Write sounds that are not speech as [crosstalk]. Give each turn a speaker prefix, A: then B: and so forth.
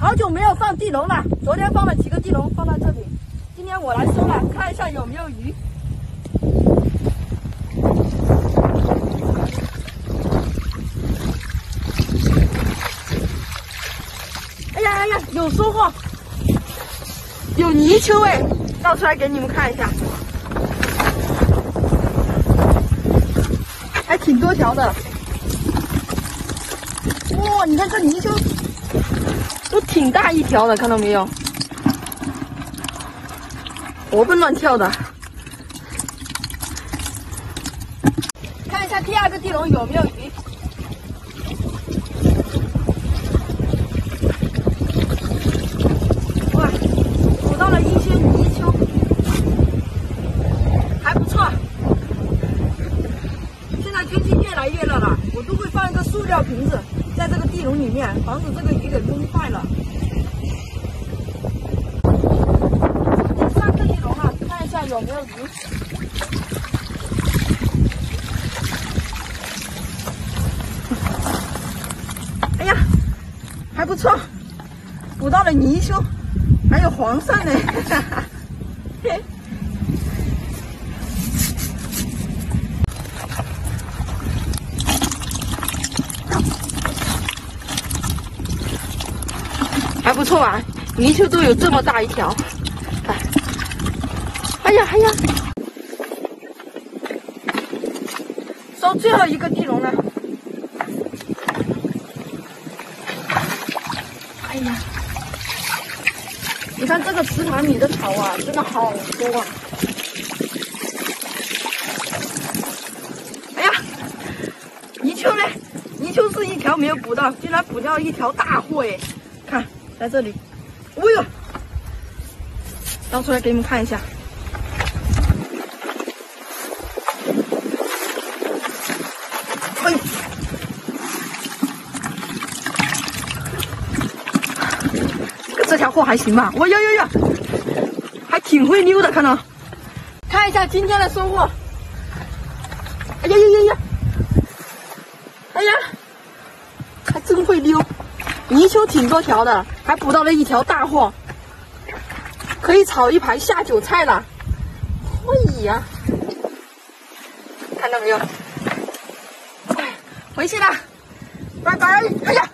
A: 好久没有放地笼了，昨天放了几个地笼放到这里，今天我来收了，看一下有没有鱼。哎呀哎呀，有收获，有泥鳅哎，倒出来给你们看一下，还挺多条的。哇，你看这泥鳅都挺大一条的，看到没有？活蹦乱跳的。看一下第二个地笼有没有鱼。哇，捕到了一些泥鳅，还不错。现在天气越来越热了，我都会放一个塑料瓶子这个地笼里面，防止这个鱼给闷坏了。第三个地笼啊，看一下有没有鱼。哎呀，还不错，捕到了泥鳅，还有黄鳝呢。嘿 [laughs] 不错啊？泥鳅都有这么大一条，哎，哎呀哎呀，收最后一个地笼了。哎呀，你看这个池塘里的草啊，真的好多啊！哎呀，泥鳅呢？泥鳅是一条没有捕到，竟然捕到一条大货哎！看，在这里，哎呦，捞出来给你们看一下。哎呦，这条货还行吧？我呀呀呀，还挺会溜的，看到？看一下今天的收获。哎呀呀呀呀！哎呀，还真会溜，泥鳅挺多条的，还捕到了一条大货，可以炒一盘下酒菜了。可以呀，看到没有？哎，回去了，拜拜。哎呀。